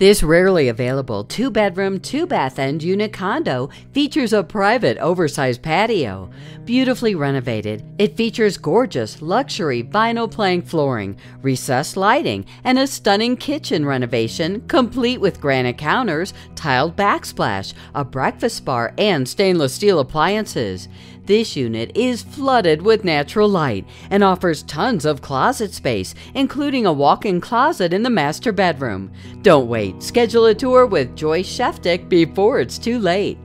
This rarely available two bedroom, two bath end unit condo features a private, oversized patio. Beautifully renovated, it features gorgeous, luxury vinyl plank flooring, recessed lighting, and a stunning kitchen renovation complete with granite counters, tiled backsplash, a breakfast bar, and stainless steel appliances. This unit is flooded with natural light and offers tons of closet space, including a walk in closet in the master bedroom. Don't wait, schedule a tour with Joyce Sheftic before it's too late.